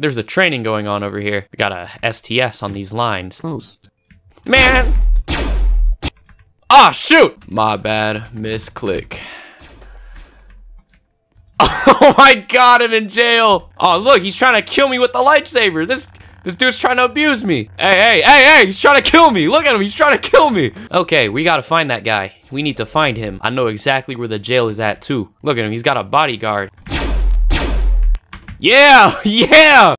There's a training going on over here. We got a STS on these lines. Post. Man! Ah, shoot! My bad, misclick. Oh my god, I'm in jail! Oh, look, he's trying to kill me with the lightsaber. This this dude's trying to abuse me. Hey, hey, hey, hey, he's trying to kill me. Look at him, he's trying to kill me. Okay, we gotta find that guy. We need to find him. I know exactly where the jail is at, too. Look at him, he's got a bodyguard. Yeah, yeah!